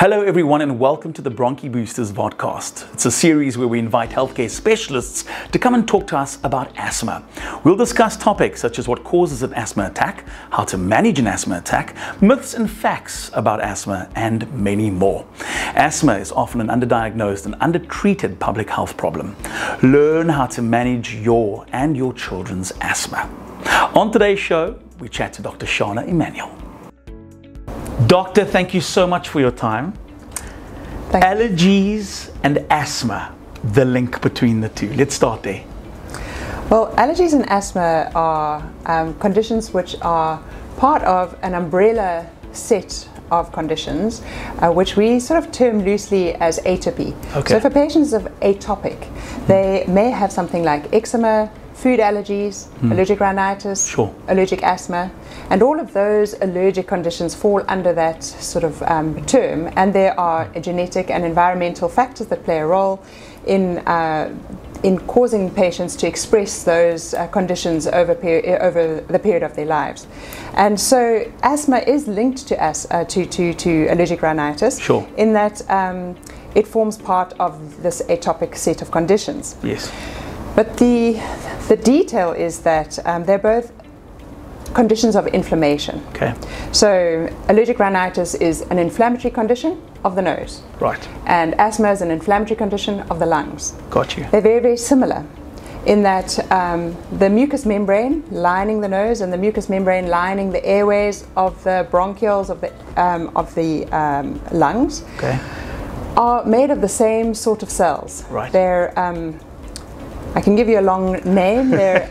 Hello, everyone, and welcome to the Bronki Boosters podcast. It's a series where we invite healthcare specialists to come and talk to us about asthma. We'll discuss topics such as what causes an asthma attack, how to manage an asthma attack, myths and facts about asthma, and many more. Asthma is often an underdiagnosed and undertreated public health problem. Learn how to manage your and your children's asthma. On today's show, we chat to Dr. Shaunagh Emanuel. Doctor, thank you so much for your time. Thank you. Allergies and asthma, the link between the two. Let's start there. Well, allergies and asthma are um, conditions which are part of an umbrella set of conditions, uh, which we sort of term loosely as atopy. Okay. So, for patients of atopic, they may have something like eczema, food allergies, allergic rhinitis, Sure. allergic asthma, and all of those allergic conditions fall under that sort of um, term. And there are genetic and environmental factors that play a role in. Uh, in causing patients to express those uh, conditions over, peri- over the period of their lives. And so asthma is linked to, as- uh, to, to, to allergic rhinitis Sure. in that um, it forms part of this atopic set of conditions. Yes. But the, the detail is that um, they're both conditions of inflammation. Okay. So, allergic rhinitis is an inflammatory condition of the nose, Right. and asthma is an inflammatory condition of the lungs. Got you. They're very, very similar in that um, the mucous membrane lining the nose and the mucous membrane lining the airways of the bronchioles of the, um, of the um, lungs Okay. are made of the same sort of cells. Right. They're, um, I can give you a long name. They're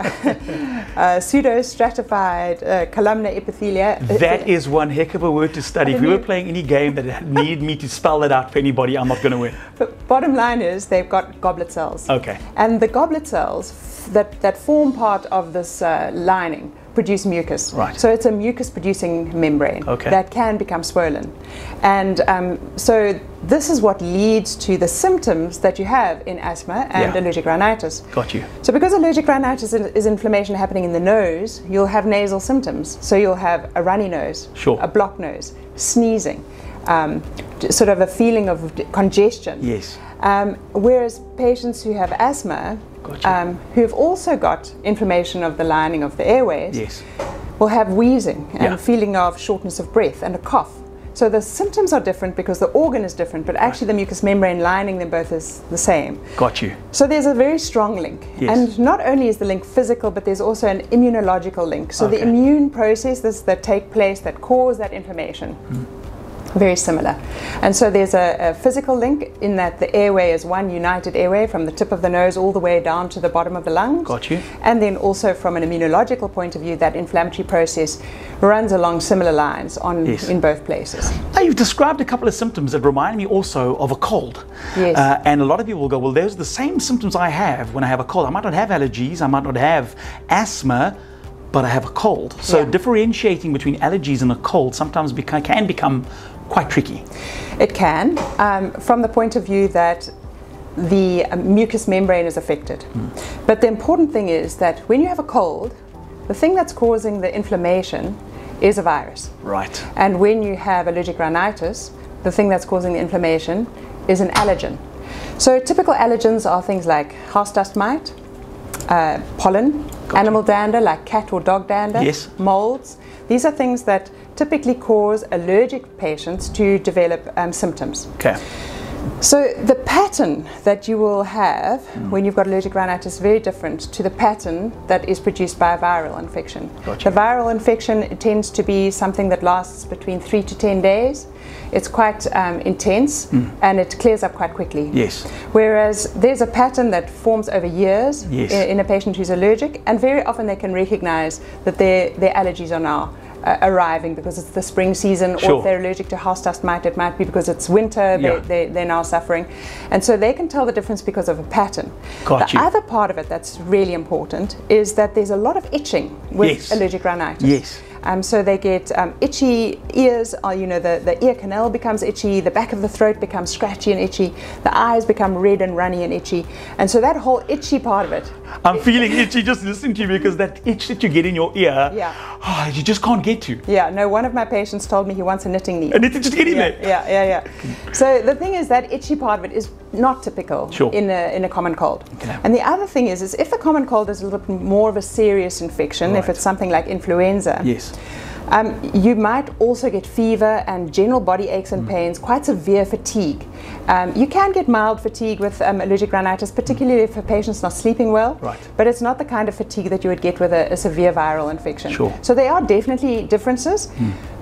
uh, pseudo-stratified uh, columnar epithelia. That is one heck of a word to study. If we were playing any game that needed me to spell that out for anybody, I'm not going to win. But bottom line is they've got goblet cells. Okay. And the goblet cells that, that form part of this uh, lining produce mucus. Right. So it's a mucus producing membrane Okay. that can become swollen. And um, so this is what leads to the symptoms that you have in asthma and Yeah. allergic rhinitis. Got you. So, because allergic rhinitis is, is inflammation happening in the nose, you'll have nasal symptoms. So, you'll have a runny nose, Sure. a blocked nose, sneezing, um, sort of a feeling of congestion. Yes. Um, whereas patients who have asthma, Gotcha. um, who've also got inflammation of the lining of the airways, Yes. will have wheezing and Yeah. a feeling of shortness of breath and a cough. So the symptoms are different because the organ is different, but actually the mucous membrane lining them both is the same. Got you. So there's a very strong link. Yes. And not only is the link physical, but there's also an immunological link. So the immune processes that take place that cause that inflammation. Very similar. And so there's a, a physical link in that the airway is one united airway from the tip of the nose all the way down to the bottom of the lungs. Got you. And then also from an immunological point of view, that inflammatory process runs along similar lines on Yes. in both places. Now, you've described a couple of symptoms that remind me also of a cold. Yes. Uh, and a lot of people will go, well, those are the same symptoms I have when I have a cold. I might not have allergies, I might not have asthma, but I have a cold. So Yeah. differentiating between allergies and a cold sometimes beca- can become quite tricky. It can, um, from the point of view that the um, mucous membrane is affected. But the important thing is that when you have a cold, the thing that's causing the inflammation is a virus. Right. And when you have allergic rhinitis, the thing that's causing the inflammation is an allergen. So typical allergens are things like house dust mite, uh, pollen, animal dander like cat or dog dander, Yes. molds. These are things that typically cause allergic patients to develop um, symptoms. Okay. So the pattern that you will have when you've got allergic rhinitis is very different to the pattern that is produced by a viral infection. Gotcha. The viral infection it tends to be something that lasts between three to ten days. It's quite um, intense and it clears up quite quickly. Yes. Whereas there's a pattern that forms over years Yes. i- in a patient who's allergic, and very often they can recognize that their, their allergies are now uh, arriving because it's the spring season, or if they're allergic to house dust mite, it might be because it's winter, they, Yeah. they, they're now suffering. And so they can tell the difference because of a pattern. Got the you. other part of it that's really important is that there's a lot of itching with Yes. allergic rhinitis. Yes. Um, so they get um, itchy ears, or, you know, the, the ear canal becomes itchy, the back of the throat becomes scratchy and itchy, the eyes become red and runny and itchy. And so that whole itchy part of it. I'm feeling itchy just listening to you because that itch that you get in your ear, Yeah. Ah, you just can't get to. Yeah, no, one of my patients told me he wants a knitting needle. And it's just getting yeah, there. yeah, yeah, yeah. So the thing is that itchy part of it is not typical Sure. in a in a common cold. Okay. And the other thing is, is if the common cold is a little bit more of a serious infection, if it's something like influenza, Yes. Um, you might also get fever and general body aches Mm. and pains, quite severe fatigue. Um, you can get mild fatigue with um, allergic rhinitis, particularly if a patient's not sleeping well. Right. But it's not the kind of fatigue that you would get with a, a severe viral infection. Sure. So there are definitely differences.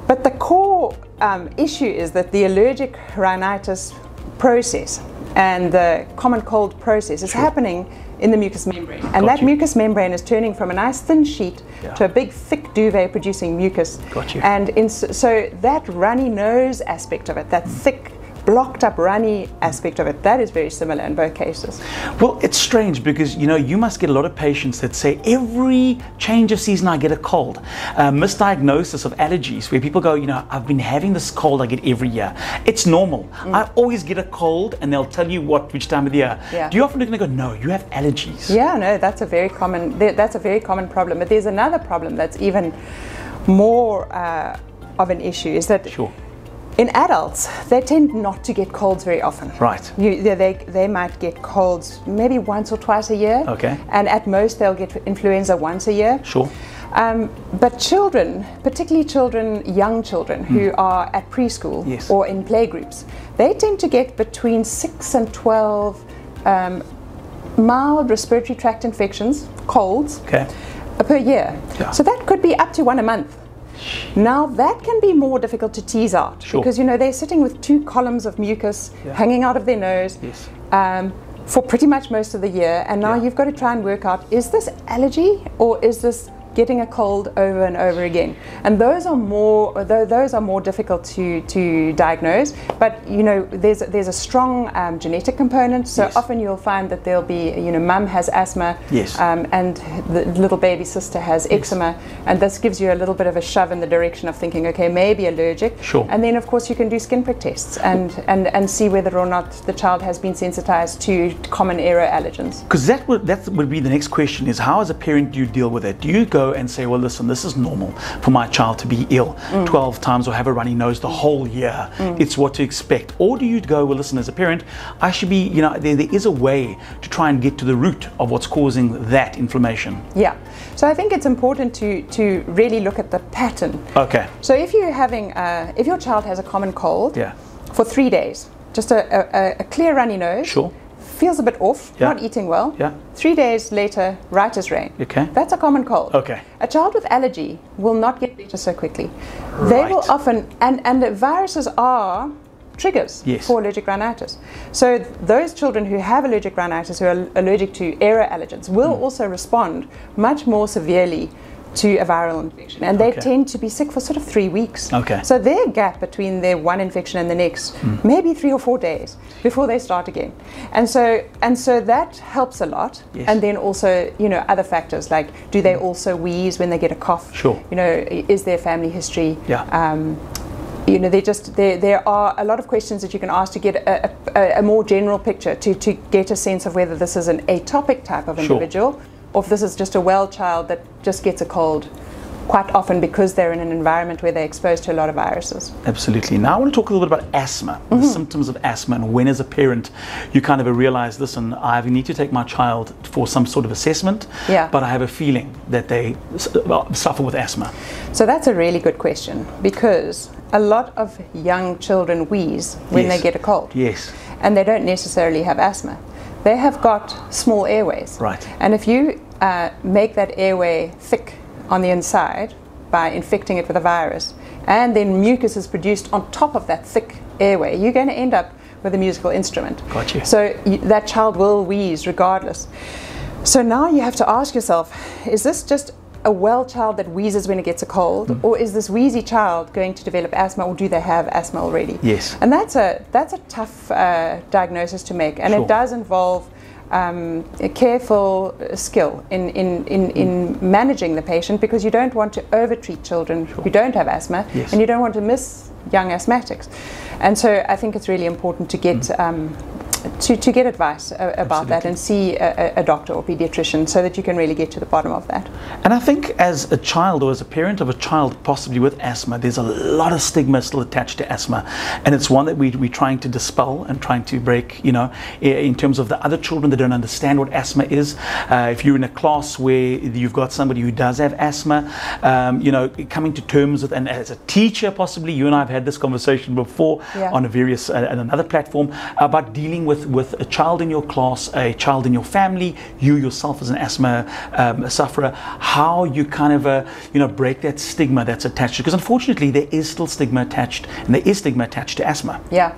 But the core um, issue is that the allergic rhinitis process and the common cold process is happening in the mucous membrane. And Got that you. mucus membrane is turning from a nice thin sheet Yeah. to a big thick duvet producing mucus. Got you. And in, so that runny nose aspect of it, that thick, blocked up runny aspect of it, that is very similar in both cases. Well, it's strange because you know you must get a lot of patients that say every change of season I get a cold. Uh, misdiagnosis of allergies, where people go, you know, I've been having this cold I get every year. It's normal. Mm. I always get a cold, and they'll tell you what which time of the year. Yeah. Do you often look and go, no, you have allergies? Yeah, no, that's a very common that's a very common problem. But there's another problem that's even more uh, of an issue. Is that Sure. In adults they tend not to get colds very often. Right. You, they, they, they might get colds maybe once or twice a year. Okay. And at most they'll get influenza once a year. Sure. Um, but children, particularly children, young children who are at preschool. Yes. or in playgroups, they tend to get between 6 and 12 um, mild respiratory tract infections, colds, Okay. per year. Yeah. So that could be up to one a month. Now that can be more difficult to tease out Sure. because you know they're sitting with two columns of mucus Yeah. hanging out of their nose Yes. um, for pretty much most of the year, and now Yeah. you've got to try and work out is this allergy or is this getting a cold over and over again? And those are more tho- those are more difficult to to diagnose. But you know there's there's a strong um, genetic component, so Yes. often you'll find that there'll be you know mum has asthma, Yes. um, and the little baby sister has eczema, and this gives you a little bit of a shove in the direction of thinking, okay, maybe allergic. Sure. And then of course you can do skin prick tests and and and see whether or not the child has been sensitized to common aero allergens. Because that would that would be the next question: is how as a parent do you deal with it? Do you go and say, well, listen, this is normal for my child to be ill Mm. 12 times or have a runny nose the whole year? It's what to expect. Or do you go, well, listen, as a parent, I should be, you know, there, there is a way to try and get to the root of what's causing that inflammation. Yeah. So I think it's important to to really look at the pattern. Okay. So if you're having uh, if your child has a common cold Yeah. for three days, just a, a, a clear runny nose, Sure. Feels a bit off, Yeah. not eating well. Yeah. Three days later, right as rain. Okay. That's a common cold. Okay. A child with allergy will not get better so quickly. Right. They will often, and, and the viruses are triggers Yes. for allergic rhinitis. So those children who have allergic rhinitis, who are allergic to aero allergens, will Hmm. also respond much more severely to a viral infection. And they Okay. tend to be sick for sort of three weeks. Okay. So their gap between their one infection and the next, Hmm. maybe three or four days before they start again. And so and so that helps a lot. Yes. And then also, you know, other factors like do they also wheeze when they get a cough? Sure. You know, is there family history? Yeah. Um, you know, they just there there are a lot of questions that you can ask to get a, a, a more general picture to, to get a sense of whether this is an atopic type of individual. Sure. Or if this is just a well child that just gets a cold quite often because they're in an environment where they're exposed to a lot of viruses. Absolutely. Now I want to talk a little bit about asthma, the mm-hmm. symptoms of asthma, and when, as a parent, you kind of realize, listen, I need to take my child for some sort of assessment, Yeah. but I have a feeling that they uh, suffer with asthma. So that's a really good question because a lot of young children wheeze when Yes. they get a cold. Yes. and they don't necessarily have asthma. They have got small airways. Right. And if you uh, make that airway thick on the inside by infecting it with a virus, and then mucus is produced on top of that thick airway, you're going to end up with a musical instrument. Got you. So y- that child will wheeze regardless. So now you have to ask yourself is this just a well child that wheezes when it gets a cold, Mm. or is this wheezy child going to develop asthma, or do they have asthma already? Yes. And that's a that's a tough uh, diagnosis to make, and Sure. it does involve um, a careful skill in, in, in, in managing the patient because you don't want to overtreat children who don't have asthma Yes. and you don't want to miss young asthmatics. And so I think it's really important to get um, to, to get advice uh, about that and see a, a a doctor or pediatrician so that you can really get to the bottom of that. And I think as a child or as a parent of a child possibly with asthma, there's a lot of stigma still attached to asthma. And it's one that we, we're trying to dispel and trying to break, you know, in terms of the other children that don't understand what asthma is. Uh, if you're in a class where you've got somebody who does have asthma, um, you know, coming to terms with, and as a teacher possibly, you and I have had this conversation before Yeah. on a various, uh, on another platform, about dealing with, with a child in your class, a child in your family, you yourself as an asthma um, sufferer, how you kind of, uh, you know, break that stigma that's attached. Because unfortunately, there is still stigma attached, and there is stigma attached to asthma. Yeah,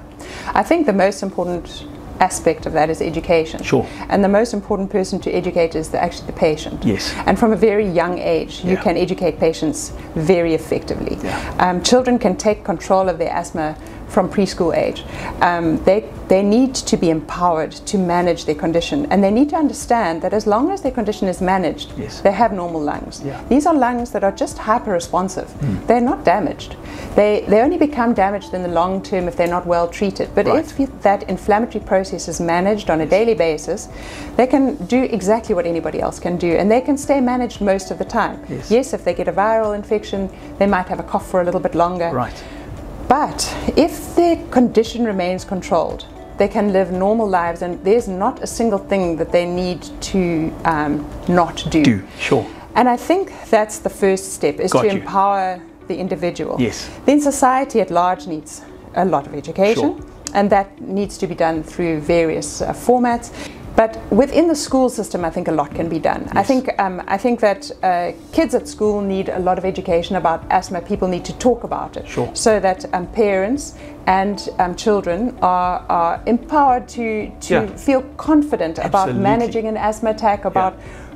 I think the most important aspect of that is education. Sure. And the most important person to educate is the, actually the patient. Yes. And from a very young age, you can educate patients very effectively. Yeah. Um, children can take control of their asthma from preschool age. Um, they, they need to be empowered to manage their condition and they need to understand that as long as their condition is managed, Yes. they have normal lungs. Yeah. These are lungs that are just hyper responsive. They're not damaged. They, they only become damaged in the long term if they're not well treated. But Right. if that inflammatory process is managed on a daily basis, they can do exactly what anybody else can do and they can stay managed most of the time. Yes. if they get a viral infection, they might have a cough for a little bit longer. Right. But if their condition remains controlled, they can live normal lives, and there's not a single thing that they need to um, not do. Do. Sure. And I think that's the first step is Got to you. empower the individual. Yes. Then society at large needs a lot of education, Sure. and that needs to be done through various uh, formats. But within the school system, I think a lot can be done. I think um, I think that uh, kids at school need a lot of education about asthma. People need to talk about it, Sure. so that um, parents and um, children are, are empowered to to Yeah. feel confident about managing an asthma attack, about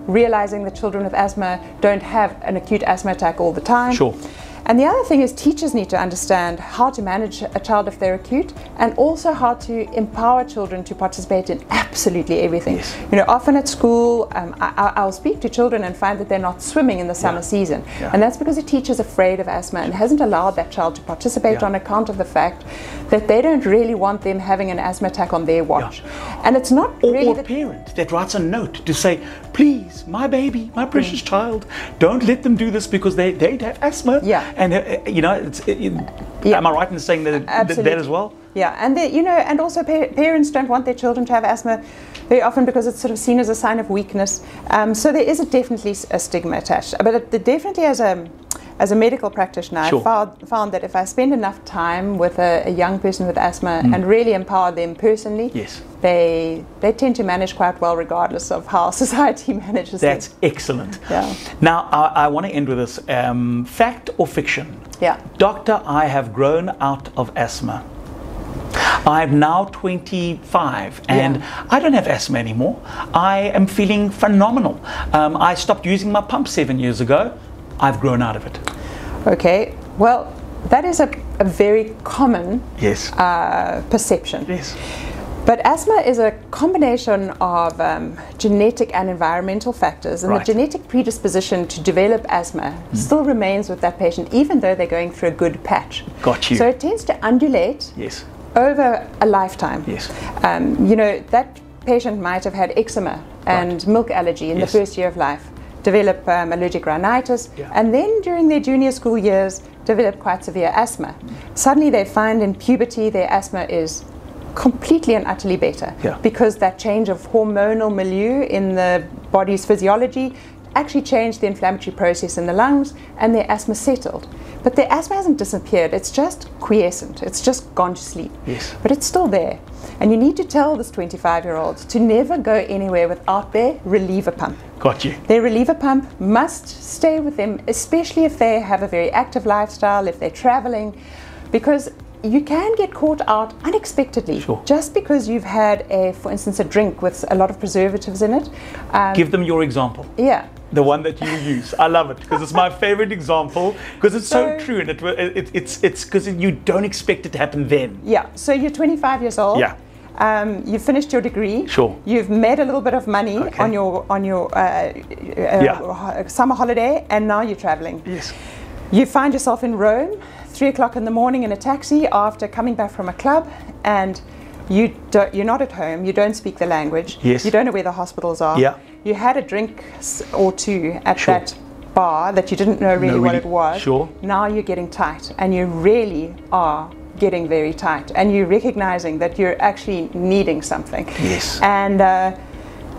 realizing that children with asthma don't have an acute asthma attack all the time. Sure. And the other thing is teachers need to understand how to manage a child if they're acute and also how to empower children to participate in absolutely everything. Yes. You know, often at school, um, I, I- I'll speak to children and find that they're not swimming in the summer Yeah. season. Yeah. And that's because the teacher's afraid of asthma and hasn't allowed that child to participate Yeah. on account of the fact that they don't really want them having an asthma attack on their watch. And it's not Or, really or a parent that writes a note to say, please, my baby, my precious child, don't let them do this because they, they have asthma. Yeah. And, uh, uh, you know, it's, it, it- Yeah. am I right in saying that, that, that Absolutely. as well? Yeah, and they, you know, and also pa- parents don't want their children to have asthma very often because it's sort of seen as a sign of weakness. Um, so there is a definitely a stigma attached. But it, it definitely, has a as a medical practitioner, Sure. I found, found that if I spend enough time with a, a young person with asthma and really empower them personally, Mm. Yes. they they tend to manage quite well, regardless of how society manages it That's them. excellent. Yeah. Now, I, I want to end with this um, fact or fiction? Yeah. Doctor, I have grown out of asthma. I'm now 25 and Yeah. I don't have asthma anymore. I am feeling phenomenal. Um, I stopped using my pump seven years ago. I've grown out of it. Okay, well, that is a, a very common Yes. uh, perception. yes. But asthma is a combination of um, genetic and environmental factors, and Right. the genetic predisposition to develop asthma still remains with that patient, even though they're going through a good patch. Got you. So it tends to undulate Yes. over a lifetime. Yes. Um, you know, that patient might have had eczema and milk allergy in Yes. the first year of life, develop um, allergic rhinitis, Yeah. and then during their junior school years, develop quite severe asthma. Suddenly they find in puberty their asthma is completely and utterly better Yeah. because that change of hormonal milieu in the body's physiology actually changed the inflammatory process in the lungs and their asthma settled. But their asthma hasn't disappeared, it's just quiescent, it's just gone to sleep. Yes. But it's still there. And you need to tell this 25 year old to never go anywhere without their reliever pump. Got you. Their reliever pump must stay with them, especially if they have a very active lifestyle, if they're traveling, because you can get caught out unexpectedly Sure. just because you've had a, for instance, a drink with a lot of preservatives in it. Um, Give them your example. yeah. The one that you use. I love it because it's my favorite example because it's so, So- true and it, it, it's it's because you don't expect it to happen then. Yeah, so you're 25 years old. Yeah. Um, you've finished your degree. Sure. You've made a little bit of money Okay. on your on your uh, uh, Yeah. summer holiday, and now you're traveling. Yes. You find yourself in Rome, three o'clock in the morning in a taxi after coming back from a club, and you don't, you're not at home. You don't speak the language. Yes. You don't know where the hospitals are. Yeah. You had a drink or two at Sure. that bar that you didn't know really No, what really. it was. Sure. Now you're getting tight, and you really are getting very tight, and you're recognizing that you're actually needing something. Yes. And uh,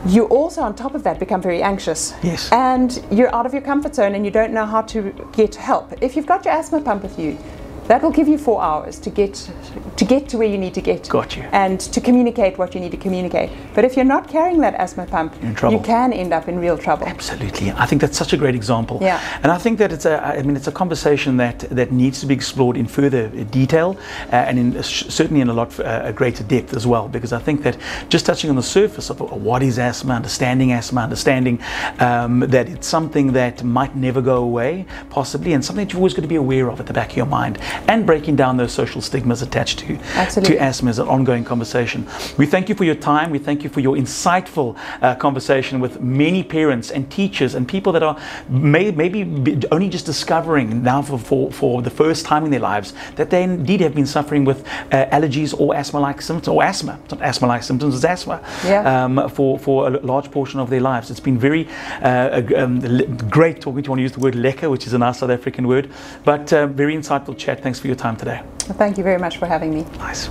you also, on top of that, become very anxious. Yes. And you're out of your comfort zone and you don't know how to get help. If you've got your asthma pump with you, that will give you four hours to get to get to where you need to get. Got you. And to communicate what you need to communicate. But if you're not carrying that asthma pump, you can end up in real trouble. Absolutely, I think that's such a great example. Yeah. and I think that it's a, I mean, it's a conversation that that needs to be explored in further detail uh, and in certainly in a lot uh, a greater depth as well. Because I think that just touching on the surface of what is asthma, understanding asthma, understanding um, that it's something that might never go away, possibly, and something that you've always got to be aware of at the back of your mind, and breaking down those social stigmas attached to Absolutely. to asthma is an ongoing conversation. We thank you for your time. We thank you for your insightful uh, conversation with many parents and teachers and people that are may, maybe only just discovering now for, for, for the first time in their lives that they indeed have been suffering with uh, allergies or asthma-like symptoms, or asthma. It's not asthma-like symptoms, it's asthma. Yeah. Um, for, for a large portion of their lives. It's been very uh, um, great talking to you. I want to use the word lekker, which is a nice South African word, but uh, very insightful chat. Thanks for your time today. Thank you very much for having me. Nice.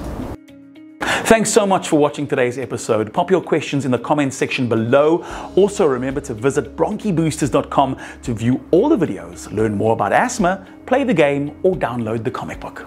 Thanks so much for watching today's episode. Pop your questions in the comments section below. Also, remember to visit bronkiboosters.com to view all the videos, learn more about asthma, play the game, or download the comic book.